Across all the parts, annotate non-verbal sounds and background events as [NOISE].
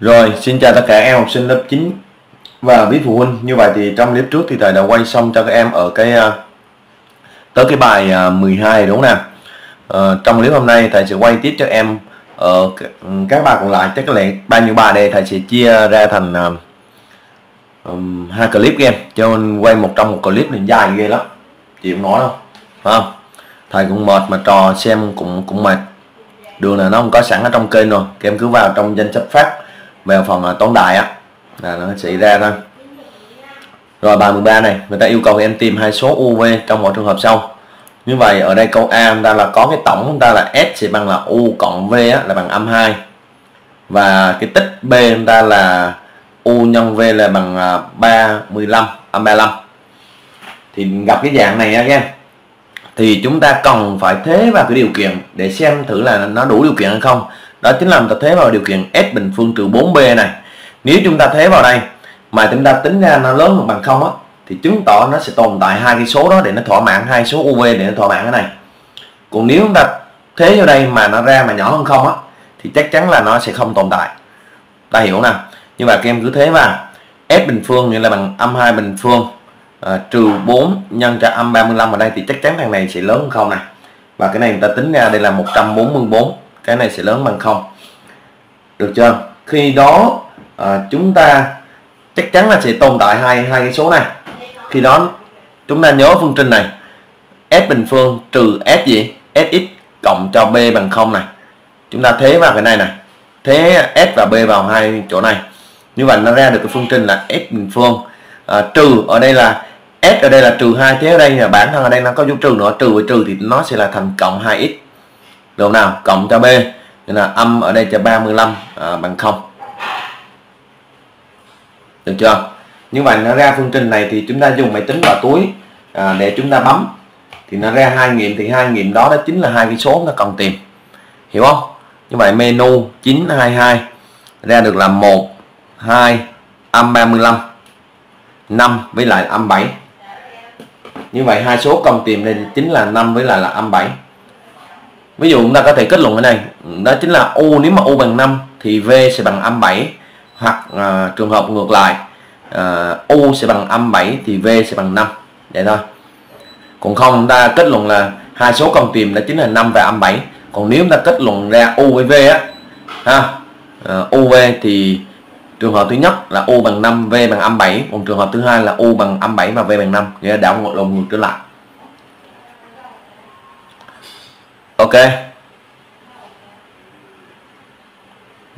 Rồi, xin chào tất cả em học sinh lớp 9 và quý phụ huynh. Như vậy thì trong clip trước thì thầy đã quay xong cho các em ở cái à, tới cái bài à, 12 đúng không nào? Ờ, trong clip hôm nay thầy sẽ quay tiếp cho em ở ừ, các bài còn lại. Chắc có lẽ bao nhiêu bài đây thầy sẽ chia ra thành um, hai clip game cho nên quay một trong một clip này dài ghê lắm. Chị cũng nói đâu phải không? Thầy cũng mệt mà trò xem cũng cũng mệt. Đường là nó không có sẵn ở trong kênh rồi. Các em cứ vào trong danh sách phát về phần tổng đài đại á. Là nó sẽ ra thôi. Rồi bài 13 này người ta yêu cầu em tìm hai số UV trong mọi trường hợp sau. Như vậy ở đây câu A chúng ta là có cái tổng chúng ta là S sẽ bằng là U cộng V á, là bằng âm 2 và cái tích B chúng ta là U nhân V là bằng à, 35 âm 35 thì gặp cái dạng này á các em thì chúng ta cần phải thế vào cái điều kiện để xem thử là nó đủ điều kiện hay không đó chính là chúng ta thế vào điều kiện S bình phương trừ 4B này. Nếu chúng ta thế vào đây mà chúng ta tính ra nó lớn hơn bằng không á thì chứng tỏ nó sẽ tồn tại hai cái số đó để nó thỏa mãn hai số UV để nó thỏa mãn cái này. Còn nếu chúng ta thế vào đây mà nó ra mà nhỏ hơn không á thì chắc chắn là nó sẽ không tồn tại. Ta hiểu nè. Như vậy các em cứ thế vào S bình phương nghĩa là bằng âm 2 bình phương à, trừ 4 nhân cho âm 35 ở đây thì chắc chắn thằng này sẽ lớn hơn không này và cái này người ta tính ra đây là 144 cái này sẽ lớn bằng không. Được chưa? Khi đó à, chúng ta chắc chắn là sẽ tồn tại hai hai cái số này. Khi đó chúng ta nhớ phương trình này. S bình phương trừ s gì? Sx cộng cho b bằng không này. Chúng ta thế vào cái này này. Thế s và b vào hai chỗ này. Như vậy nó ra được cái phương trình là s bình phương à, trừ ở đây là s ở đây là trừ hai thế ở đây là bản thân ở đây nó có dấu trừ nữa. Trừ với trừ thì nó sẽ là thành cộng 2x được nào cộng cho b. Nên là âm ở đây cho 35 à, bằng 0 được chưa? Như vậy nó ra phương trình này thì chúng ta dùng máy tính vào túi à, để chúng ta bấm. Thì nó ra hai nghiệm thì hai nghiệm đó đó chính là hai cái số nó cần tìm. Hiểu không? Như vậy menu 922 ra được là 1 2 âm 35 5 với lại âm 7 như vậy hai số cần tìm đây chính là 5 với lại là âm 7 ví dụ chúng ta có thể kết luận cái này đó chính là u nếu mà u bằng 5 thì v sẽ bằng âm 7 hoặc à, trường hợp ngược lại à, u sẽ bằng âm 7 thì v sẽ bằng 5 vậy thôi. Còn không chúng ta kết luận là hai số cần tìm là chính là 5 và âm 7 còn nếu chúng ta kết luận ra u với v á ha à, uv thì trường hợp thứ nhất là u bằng 5 v bằng âm 7 còn trường hợp thứ hai là u bằng âm 7 và v bằng 5 nghĩa là đảo ngược lộn ngược trở lại. Ok.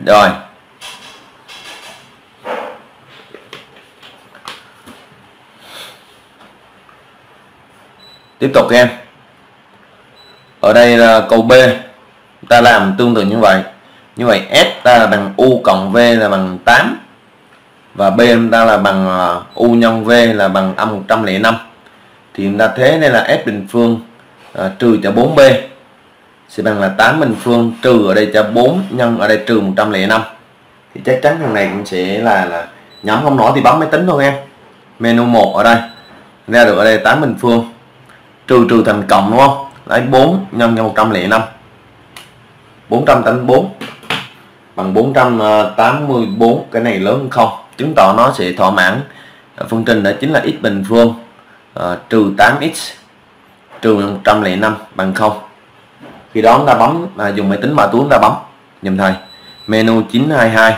Rồi. Tiếp tục em. Ở đây là câu B. Ta làm tương tự như vậy. Như vậy S ta là bằng U cộng V là bằng 8 và B chúng ta là bằng ờ, U nhân V là bằng âm 105 thì chúng ta thế nên là S bình phương à, trừ cho 4B sẽ bằng là 8 bình phương trừ ở đây cho 4 nhân ở đây trừ 105 thì chắc chắn thằng này cũng sẽ là là nhắm không nói thì bấm máy tính thôi em menu 1 ở đây. Ra được ở đây 8 bình phương. Trừ trừ thành cộng đúng không? Lấy 4 nhân cho 105 484 bằng 484 ờ, cái này lớn hơn không? Chứng tỏ nó sẽ thỏa mãn. Ờ, phương trình đó chính là x bình phương. Uh, trừ 8x trừ 105 bằng 0 khi đó chúng ta bấm à, dùng máy tính mà túi chúng ta bấm. Nhầm thầy. Menu 922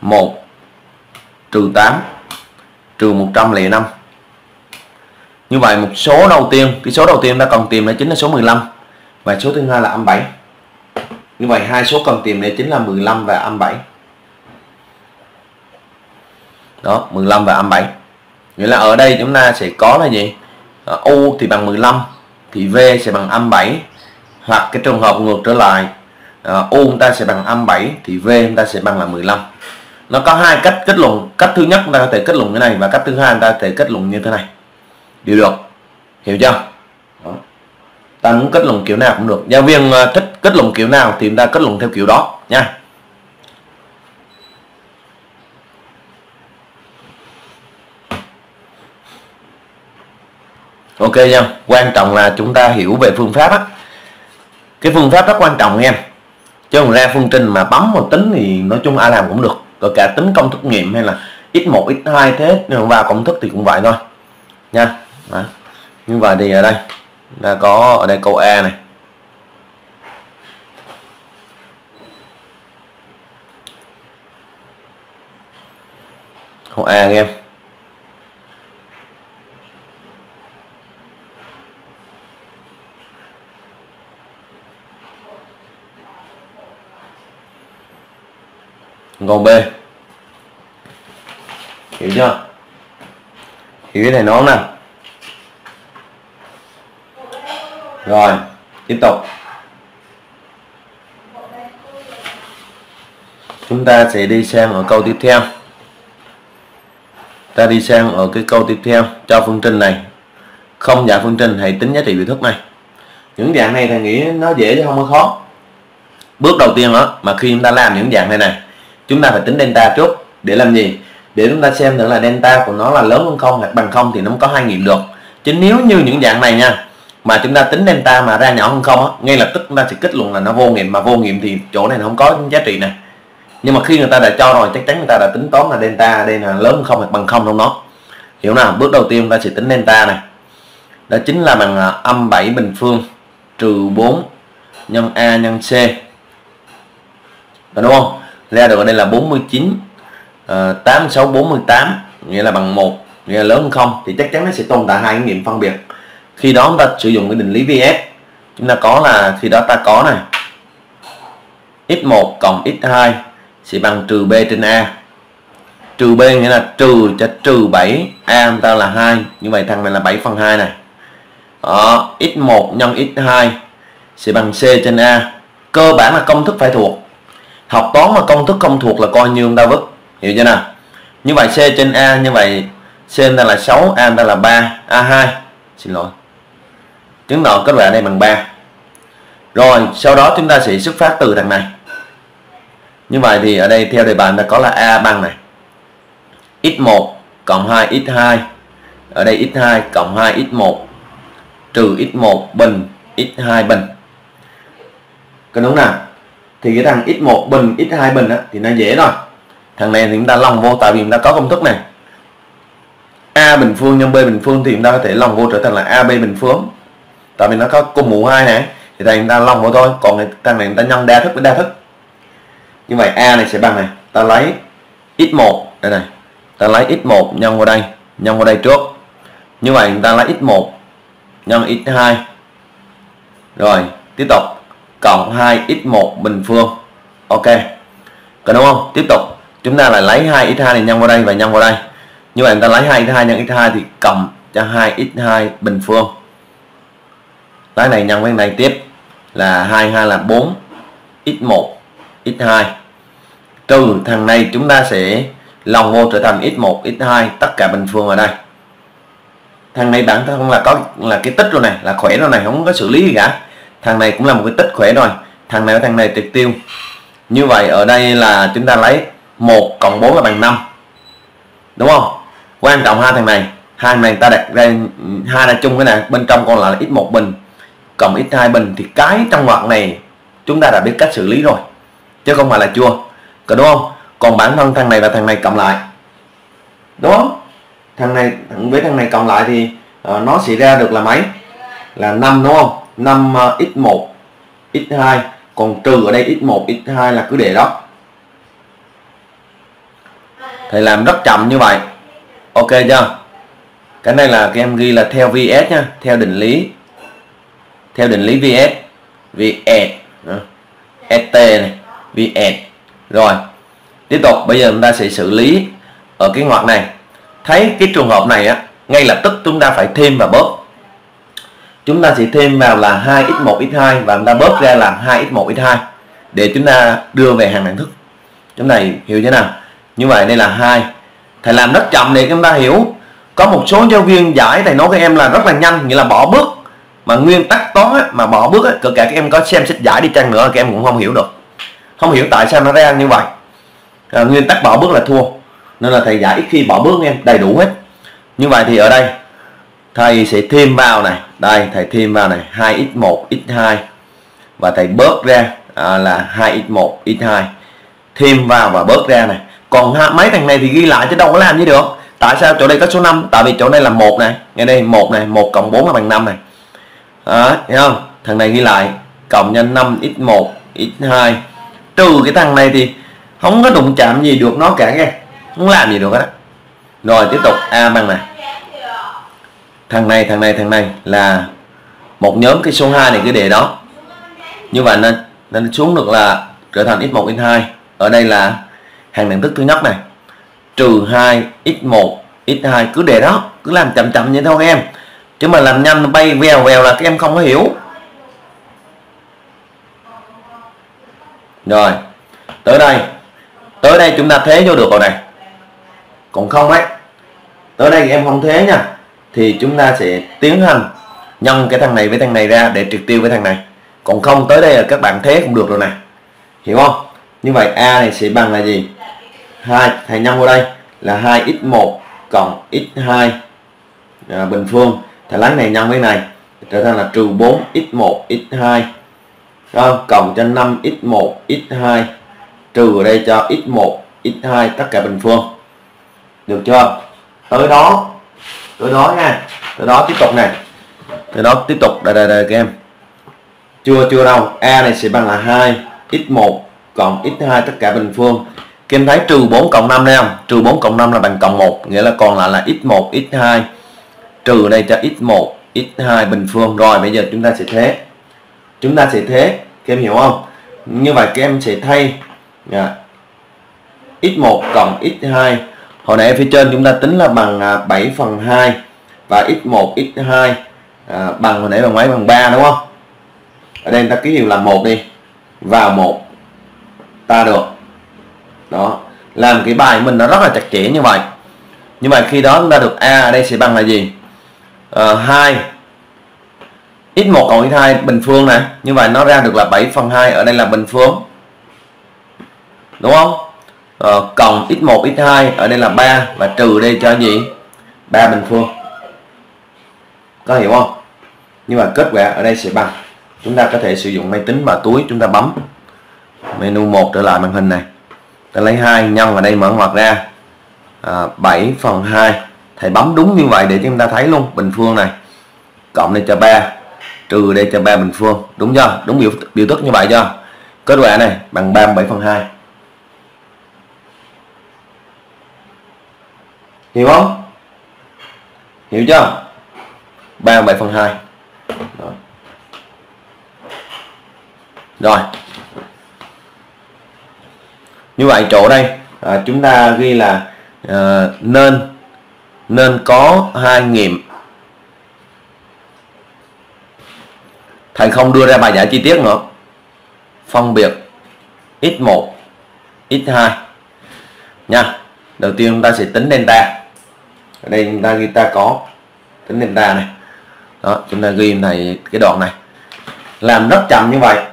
1 trừ 8 trừ 105 như vậy một số đầu tiên cái số đầu tiên ta cần tìm là chính là số 15 và số thứ hai là âm 7 như vậy hai số cần tìm đây chính là 15 và âm 7 đó 15 và âm 7 nghĩa là ở đây chúng ta sẽ có là gì? À, U thì bằng 15 thì V sẽ bằng âm 7 hoặc cái trường hợp ngược trở lại uh, U chúng ta sẽ bằng âm 7 thì V chúng ta sẽ bằng là 15 nó có hai cách kết luận. Cách thứ nhất chúng ta có thể kết luận như này và cách thứ hai chúng ta có thể kết luận như thế này. Đều được. Hiểu chưa? Đó. ta muốn kết luận kiểu nào cũng được. Giáo viên à, thích kết luận kiểu nào thì chúng ta kết luận theo kiểu đó nha. Ok nha. Quan trọng là chúng ta hiểu về phương pháp á cái phương pháp rất quan trọng em. Chứ không ra phương trình mà bấm một tính thì nói chung ai làm cũng được rồi cả tính công thức nghiệm hay là x1 x2 thế vào công thức thì cũng vậy thôi. Nha. Đó. như vậy thì ở đây là có, ở đây câu A này. Câu A em. Còn B. Hiểu chưa? Hiểu cái này nó nè. Rồi, tiếp tục. Chúng ta sẽ đi sang ở câu tiếp theo. Ta đi sang ở cái câu tiếp theo cho phương trình này. Không giải phương trình, hãy tính giá trị biểu thức này. Những dạng này thầy nghĩ nó dễ chứ không có khó. Bước đầu tiên đó mà khi chúng ta làm những dạng này này chúng ta phải tính delta trước để làm gì? Để chúng ta xem thử là delta của nó là lớn hơn không, hoặc bằng không thì nó mới có hai nghiệm được. Chứ nếu như những dạng này nha, mà chúng ta tính delta mà ra nhỏ hơn không á, ngay lập tức chúng ta sẽ kết luận là nó vô nghiệm, mà vô nghiệm thì chỗ này nó không có giá trị này nhưng mà khi người ta đã cho rồi, chắc chắn người ta đã tính toán là delta đây là lớn hơn không hoặc bằng không trong nó. Hiểu nào? Bước đầu tiên chúng ta sẽ tính delta này. Đó chính là bằng à, âm 7 bình phương trừ 4 nhân a nhân c. Đúng không? Ra được ở đây là 49 uh, 86 48 nghĩa là bằng 1 nghĩa là lớn hơn không? Thì chắc chắn nó sẽ tồn tại hai cái nghiệm phân biệt. Khi đó chúng ta sử dụng cái định lý VS chúng ta có là khi đó ta có này x1 cộng x2 sẽ bằng trừ b trên a. Trừ b nghĩa là trừ cho trừ 7 a chúng ta là 2 như vậy thằng này là 7 phần 2 này. Đó, x1 nhân x2 sẽ bằng c trên a. Cơ bản là công thức phải thuộc học toán mà công thức không thuộc là coi như chúng ta vứt hiểu chưa nào? Như vậy c trên a, như vậy c ta là 6 a ta là 3 a2 xin lỗi. Chứng tỏ kết quả đây bằng 3 rồi, sau đó chúng ta sẽ xuất phát từ thằng này. Như vậy thì ở đây theo đề bài ta có là a bằng này. X1 cộng 2 x2 ở đây x2 cộng 2 x1 trừ x1 bình x2 bình. Có đúng nào? Thì cái thằng x1 bình x2 bình á, thì nó dễ rồi thằng này thì chúng ta lòng vô tại vì chúng ta có công thức này. A bình phương nhân b bình phương thì chúng ta có thể lòng vô trở thành là ab bình phương. Tại vì nó có cùng mũ hai này thì thằng chúng ta lòng vô thôi. Còn thằng này chúng ta nhân đa thức với đa thức. Như vậy a này sẽ bằng này. Ta lấy x1 đây này. Ta lấy x1 nhân vào đây nhân vào đây trước. Như vậy chúng ta lấy x1 nhân x2 rồi tiếp tục cộng 2 x1 bình phương. Ok. Có đúng không? Tiếp tục. Chúng ta lại lấy 2 x2 này nhân vào đây và nhân vào đây. Như vậy chúng ta lấy 2 x2 nhân x2 thì cộng cho 2 x2 bình phương. Cái này nhân với này tiếp là 22 là 4 x1 x2 trừ thằng này chúng ta sẽ lòng vô trở thành x1 x2 tất cả bình phương ở đây. Thằng này bản thân là có là cái tích rồi này, là khỏe rồi này, không có xử lý gì cả thằng này cũng là một cái tích khỏe rồi. Thằng này thằng này triệt tiêu. Như vậy ở đây là chúng ta lấy 1 cộng 4 là bằng 5 đúng không? Quan trọng hai thằng này. Hai thằng này ta đặt ra hai là chung cái này bên trong còn lại là x1 bình. Cộng x2 bình thì cái trong ngoặc này chúng ta đã biết cách xử lý rồi. Chứ không phải là chua. Có đúng không? Còn bản thân thằng này và thằng này cộng lại. Đúng không? Thằng này với thằng này cộng lại thì uh, nó sẽ ra được là mấy? Là 5 đúng không? 5x1, ờ, x2 còn trừ ở đây x1 x2 là cứ để đó. Thầy làm rất chậm như vậy. Ok chưa? Cái này là các em ghi là theo VS nha theo định lý. Theo định lý VS VS ST này VS rồi tiếp tục. Bây giờ chúng ta sẽ xử lý ở cái ngoặc này. Thấy cái trường hợp này á ngay lập tức chúng ta phải thêm và bớt chúng ta sẽ thêm vào là 2x1 x2 và chúng ta bớt ra là 2x1 x2 để chúng ta đưa về hàng đẳng thức. Chúng này hiểu thế nào? Như vậy đây là hai. Thầy làm rất chậm để chúng ta hiểu. Có một số giáo viên giải thầy nói với em là rất là nhanh nghĩa là bỏ bước. Mà nguyên tắc toán á, mà bỏ bước á, kể cả các em có xem sách giải đi chăng nữa các em cũng không hiểu được. Không hiểu tại sao nó ra như vậy. À, nguyên tắc bỏ bước là thua. Nên là thầy giải ít khi bỏ bước em đầy đủ hết. Như vậy thì ở đây thầy sẽ thêm vào này. Đây thầy thêm vào này. 2x1 x2 và thầy bớt ra à, là 2x1 x2 thêm vào và bớt ra này. Còn ha, mấy thằng này thì ghi lại chứ đâu có làm gì được. Tại sao chỗ đây có số 5 tại vì chỗ này là một này. Nghe đây một này. Một cộng 4 là bằng 5 này. Đó, thấy không? Thằng này ghi lại. Cộng nhân 5 x 1 x 2 trừ cái thằng này thì không có đụng chạm gì được nó cả nghe. Không làm gì được hết rồi tiếp tục a bằng này thằng này thằng này thằng này là một nhóm cái số 2 này cứ để đó. Như vậy nên nên xuống được là trở thành x1 x2 ở đây là hàng đẳng thức thứ nhất này. Trừ 2 x1 x2 cứ để đó, cứ làm chậm chậm vậy thôi em. Chứ mà làm nhanh, bay vèo vèo là các em không có hiểu. Rồi, tới đây. Tới đây chúng ta thế vô được rồi này. Còn không ấy. Tới đây em không thế nha thì chúng ta sẽ tiến hành nhân cái thằng này với thằng này ra để triệt tiêu với thằng này. Còn không tới đây là các bạn thế cũng được rồi nè. Hiểu không? Như vậy a này sẽ bằng là gì? Hai thầy nhân vào đây là 2x1 cộng x2 à, bình phương. Thầy lấy này nhân với này trở thành là trừ 4 x1 x2 đó, cộng cho 5 x1 x2 trừ ở đây cho x1 x2 tất cả bình phương. Được chưa? Tới đó tới đó ha tới đó tiếp tục này. Tới đó tiếp tục. Đây đây đây, các em. Chưa chưa đâu. A này sẽ bằng là 2 x1 cộng x2 tất cả bình phương. Các em thấy trừ 4 cộng 5 đây không? Trừ 4 cộng 5 là bằng cộng 1 nghĩa là còn lại là x1 x2 trừ đây cho x1 x2 bình phương. Rồi, bây giờ chúng ta sẽ thế. Chúng ta sẽ thế. Các em hiểu không? Như vậy các em sẽ thay. Dạ. Yeah. x1 cộng x2 hồi nãy phía trên chúng ta tính là bằng à, 7 phần 2 và x1 x2 à, bằng hồi nãy bằng mấy? Bằng 3 đúng không? Ở đây ta ký hiệu là một đi. Vào một. Ta được. Đó. Làm cái bài mình nó rất là chặt chẽ như vậy. Như vậy khi đó chúng ta được a ở đây sẽ bằng là gì? À, 2 x1 cộng x2 bình phương nè như vậy nó ra được là 7 phần 2 ở đây là bình phương. Đúng không? Uh, cộng x1 x2 ở đây là 3 và trừ đây cho gì? 3 bình phương. Có hiểu không? Nhưng mà kết quả ở đây sẽ bằng. Chúng ta có thể sử dụng máy tính và túi chúng ta bấm. Menu 1 trở lại màn hình này. Ta lấy 2 nhân vào đây mở ngoặc ra. Ờ, à, 7 phần 2 thầy bấm đúng như vậy để chúng ta thấy luôn bình phương này. Cộng đây cho 3 trừ đây cho 3 bình phương. Đúng chưa? Đúng biểu biểu thức như vậy chưa? Kết quả này bằng 37 phần 2 hiểu không? Hiểu chưa? 37 phần 2 rồi, rồi. như vậy chỗ đây à, chúng ta ghi là à, nên nên có hai nghiệm. Thầy không đưa ra bài giải chi tiết nữa. Phân biệt x1 x2 nha đầu tiên chúng ta sẽ tính delta ở đây chúng ta ghi ta có tính delta này. Đó, chúng ta ghi này, cái đoạn này. Làm rất chậm như vậy.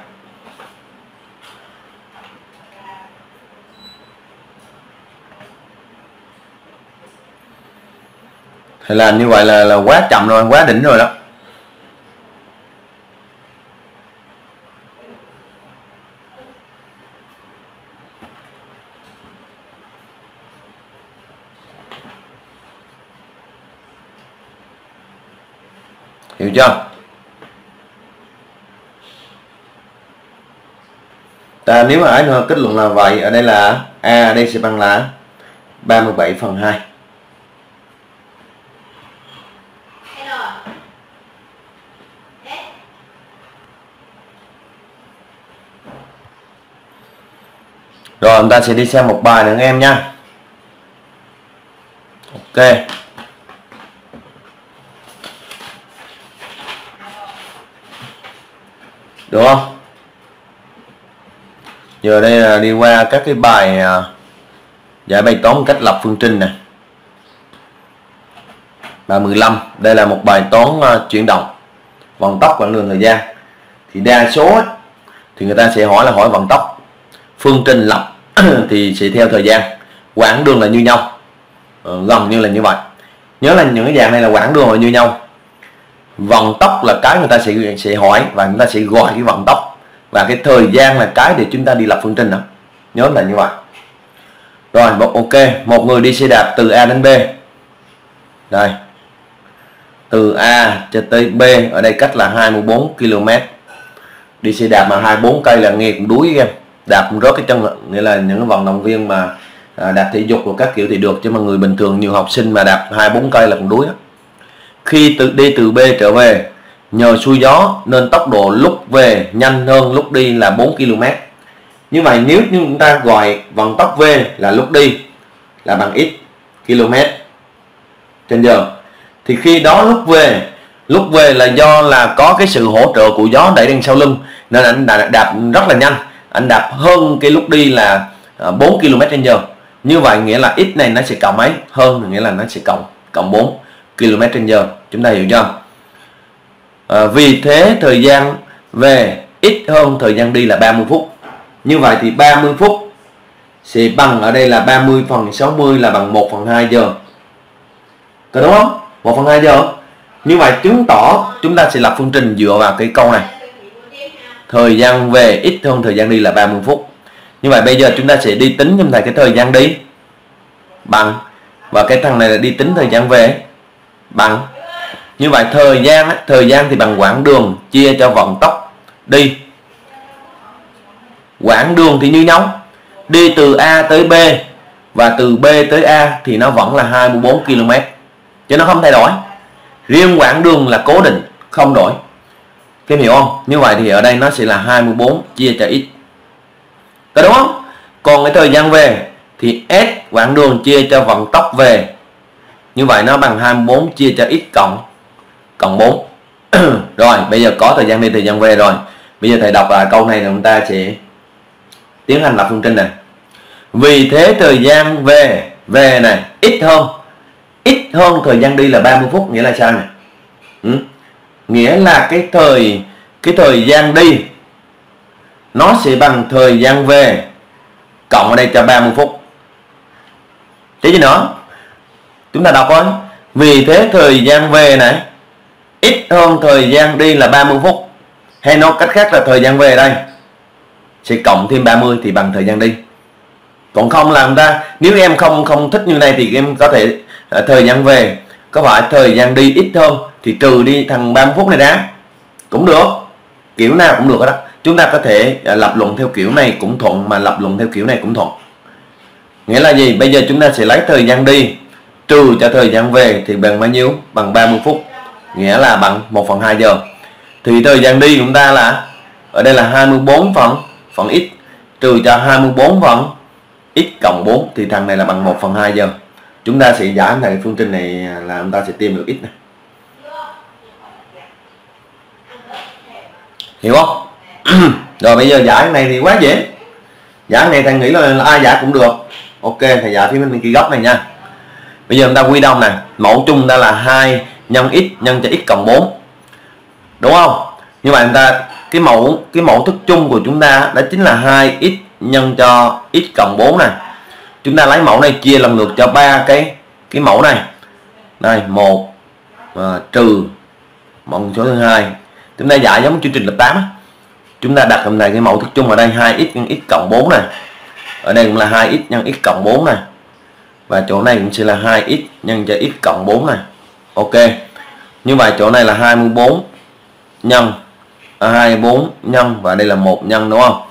Thì làm như vậy là là quá chậm rồi, quá đỉnh rồi đó. Hiểu chưa? Ta nếu mà ấy kết luận là vậy. Ở đây là a ở đây sẽ bằng là 37 phần 2 Rồi chúng ta sẽ đi xem một bài nữa em nha. Ok Được không? Giờ đây là đi qua các cái bài à, giải bài toán cách lập phương trình này Bài 15 Đây là một bài toán à, chuyển động Vận tốc quãng đường thời gian. Thì đa số thì người ta sẽ hỏi là hỏi vận tốc. Phương trình lập [CLEARS THROAT] thì sẽ theo thời gian. Quãng đường là như nhau. Ờ, gần như là như vậy. Nhớ là những cái dạng này là quãng đường là như nhau vận tốc là cái người ta sẽ sẽ hỏi và chúng ta sẽ gọi cái vận tốc. Và cái thời gian là cái để chúng ta đi lập phương trình đó. Nhớ là như vậy. Rồi, một ok, một người đi xe đạp từ A đến B. Đây. Từ A cho tới B, ở đây cách là 24 km đi xe đạp mà 24 cây là nghe cũng đuối em. Đạp cũng rớt cái chân nghĩa là những vận động viên mà à, đạp thể dục của các kiểu thì được. Chứ mà người bình thường, nhiều học sinh mà đạp 24 cây là cũng đuối khi từ đi từ B trở về nhờ xuôi gió nên tốc độ lúc về nhanh hơn lúc đi là 4 km. Như vậy nếu như chúng ta gọi vận tốc V là lúc đi là bằng x km. Trên giờ thì khi đó lúc về lúc về là do là có cái sự hỗ trợ của gió đẩy đằng sau lưng nên anh đạp, đạp rất là nhanh. Anh đạp hơn cái lúc đi là à, 4 km trên giờ. Như vậy nghĩa là x này nó sẽ cộng mấy hơn nghĩa là nó sẽ cộng cộng 4 km trên giờ chúng ta hiểu chưa à, vì thế thời gian về ít hơn thời gian đi là 30 phút. Như vậy thì 30 phút sẽ bằng ở đây là 30 phần 60 là bằng 1 phần 2 giờ. Có đúng không? 1 phần 2 giờ. Như vậy chứng tỏ chúng ta sẽ lập phương trình dựa vào cái câu này. Thời gian về ít hơn thời gian đi là 30 phút. Như vậy bây giờ chúng ta sẽ đi tính trong thầy cái thời gian đi. Bằng. Và cái thằng này là đi tính thời gian về bằng. Như vậy, thời gian thời gian thì bằng quãng đường chia cho vận tốc đi. Quãng đường thì như nhau, đi từ A tới B và từ B tới A thì nó vẫn là 24 km, chứ nó không thay đổi. Riêng quãng đường là cố định, không đổi. Các hiểu không? Như vậy thì ở đây nó sẽ là 24 chia cho x. Có đúng không? Còn cái thời gian về thì s quãng đường chia cho vận tốc về như vậy nó bằng 24 chia cho x cộng cộng 4 [CLEARS THROAT] rồi, bây giờ có thời gian đi, thời gian về rồi. Bây giờ thầy đọc lại câu này là chúng ta sẽ tiến hành lập phương trình này. Vì thế thời gian về về này, ít hơn. Ít hơn thời gian đi là 30 phút, nghĩa là sao này? Ừ? nghĩa là cái thời cái thời gian đi, nó sẽ bằng thời gian về cộng ở đây cho 30 phút. Thế chứ nữa chúng ta đọc thôi vì thế thời gian về này, ít hơn thời gian đi là 30 phút. Hay nói cách khác là thời gian về đây sẽ cộng thêm 30 thì bằng thời gian đi. Còn không làm ra nếu em không không thích như này thì em có thể à, thời gian về. Có phải thời gian đi ít hơn thì trừ đi thằng 30 phút này ra cũng được. Kiểu nào cũng được đó chúng ta có thể à, lập luận theo kiểu này cũng thuận mà lập luận theo kiểu này cũng thuận. Nghĩa là gì? Bây giờ chúng ta sẽ lấy thời gian đi trừ cho thời gian về thì bằng bao nhiêu? Bằng 30 phút, nghĩa là bằng 1 phần 2 giờ. Thì thời gian đi chúng ta là, ở đây là 24 phần phần x trừ cho 24 phần x cộng 4 thì thằng này là bằng 1 phần 2 giờ. Chúng ta sẽ giải lại phương trình này là chúng ta sẽ tìm được x này. Hiểu không? [CLEARS THROAT] Rồi bây giờ giải này thì quá dễ. Giải này thằng nghĩ là ai giải cũng được. Ok, thầy giải phía bên kia góc này nha bây giờ chúng ta quy đông này mẫu chung ta là 2 nhân x nhân cho x cộng 4 đúng không? Như vậy chúng ta cái mẫu cái mẫu thức chung của chúng ta đó chính là 2x nhân cho x cộng 4 này chúng ta lấy mẫu này chia lần lượt cho ba cái cái mẫu này. Đây một à, trừ mẫu số thứ hai. Chúng ta giải giống chương trình lớp 8 chúng ta đặt hôm này cái mẫu thức chung ở đây 2x nhân x cộng 4 này ở đây cũng là 2x nhân x cộng 4 này và chỗ này cũng sẽ là 2x nhân cho x cộng 4 này. Ok. Như vậy chỗ này là 24 nhân. À, 24 nhân và đây là một nhân đúng không?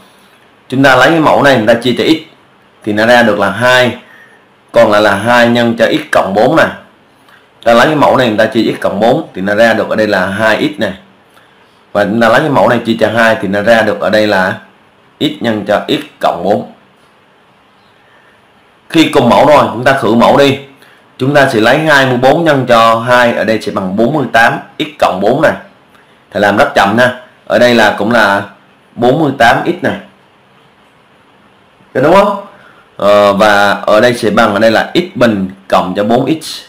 Chúng ta lấy cái mẫu này chúng ta chia cho x thì nó ra được là 2 còn lại là 2 nhân cho x cộng 4 này ta lấy cái mẫu này chúng ta chia x cộng 4 thì nó ra được ở đây là 2x này và chúng ta lấy cái mẫu này chia cho 2 thì nó ra được ở đây là x nhân cho x cộng 4 khi cùng mẫu rồi chúng ta khử mẫu đi. Chúng ta sẽ lấy 24 nhân cho 2 ở đây sẽ bằng 48 x cộng 4 này. Thầy làm rất chậm nha. Ở đây là cũng là 48 x này. Đúng không? Ờ, và ở đây sẽ bằng ở đây là x bình cộng cho 4x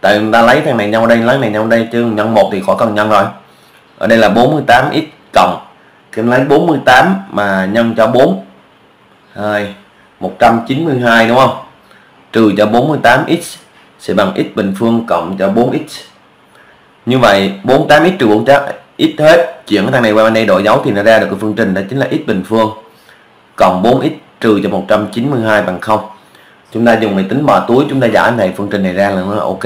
tại chúng ta lấy thằng này nhau đây lấy này nhau đây chứ nhân một thì khỏi cần nhân rồi. Ở đây là 48x cộng. Thì lấy 48 mà nhân cho 4 2 192 đúng không? Trừ cho 48x sẽ bằng x bình phương cộng cho 4x như vậy 48x trừ 48 x hết, chuyển cái thằng này qua bên đây đổi dấu thì nó ra được cái phương trình đó chính là x bình phương cộng 4x trừ cho 192 bằng 0 chúng ta dùng máy tính bỏ túi, chúng ta giải này, phương trình này ra là nó là ok.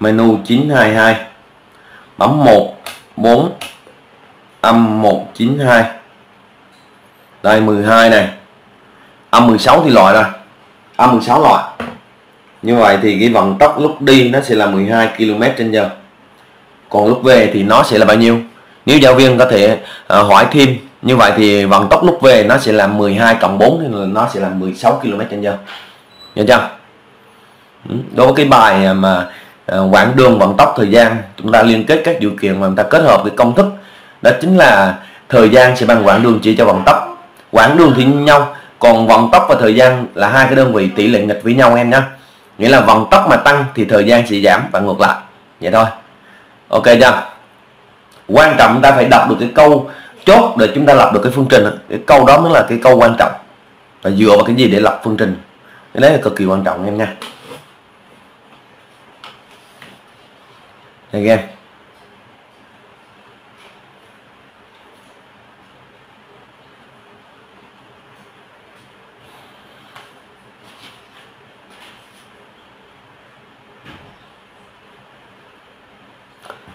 Menu 922 bấm 1 4 âm 192 đây 12 này. Âm 16 thì loại rồi âm 16 loại. Như vậy thì cái vận tốc lúc đi nó sẽ là 12 km trên giờ. Còn lúc về thì nó sẽ là bao nhiêu? Nếu giáo viên có thể uh, hỏi thêm như vậy thì vận tốc lúc về nó sẽ là 12 cộng 4 nên là nó sẽ là 16 km trên giờ. Nhớ chưa? Ừ, đối với cái bài mà à, uh, quãng đường vận tốc thời gian chúng ta liên kết các điều kiện mà chúng ta kết hợp với công thức đó chính là thời gian sẽ bằng quãng đường chia cho vận tốc quãng đường thì như nhau, còn vận tốc và thời gian là hai cái đơn vị tỷ lệ nghịch với nhau em nhé nghĩa là vận tốc mà tăng thì thời gian sẽ giảm và ngược lại. Vậy thôi. Ok chưa? Quan trọng ta phải đọc được cái câu chốt để chúng ta lập được cái phương trình cái câu đó mới là cái câu quan trọng. Là dựa vào cái gì để lập phương trình? Cái đấy là cực kỳ quan trọng em nha. Again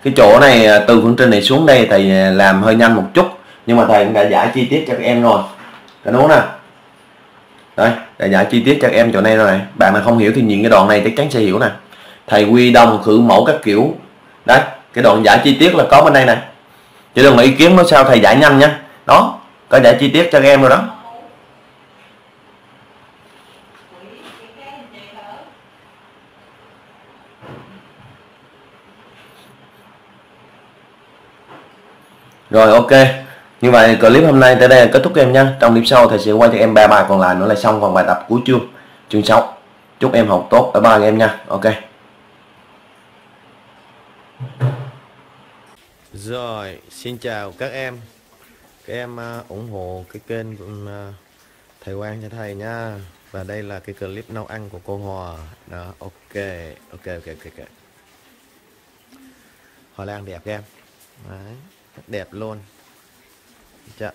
cái chỗ này à, từ phương trình này xuống đây thầy à, làm hơi nhanh một chút, nhưng mà thầy cũng đã giải chi tiết cho các em rồi. Cái đúng nè. Đây, đã giải chi tiết cho các em chỗ này rồi. Này bạn nào không hiểu thì nhìn cái đoạn này chắc chắn sẽ hiểu nè. Thầy quy đồng khử mẫu các kiểu. Đấy cái đoạn giải chi tiết là có bên đây này chứ đừng có ý kiến nó sao thầy giải nhanh nhá đó, có giải chi tiết cho các em rồi đó. Rồi ok. Như vậy clip hôm nay tới đây là kết thúc em nha trong clip sau thầy sẽ quay cho em ba bài còn lại nữa là xong phần bài tập cuối chương. Chương 6 chúc em học tốt. Ở ba em nha. Ok. Rồi xin chào các em. Các em uh, ủng hộ cái kênh của uh, thầy Quang cho thầy nha. Và đây là cái clip nấu ăn của cô Hòa. Đó ok ok ok ok, okay. Hòa Lan đẹp em. Đấy, đẹp luôn Chà.